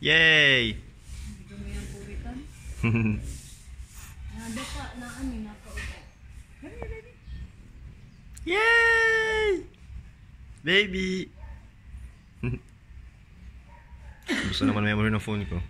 Yay! Dumi ang puwitan. Nada pa na ano, nakaupo. Yay! Baby! Gusto naman memory ng phone ko.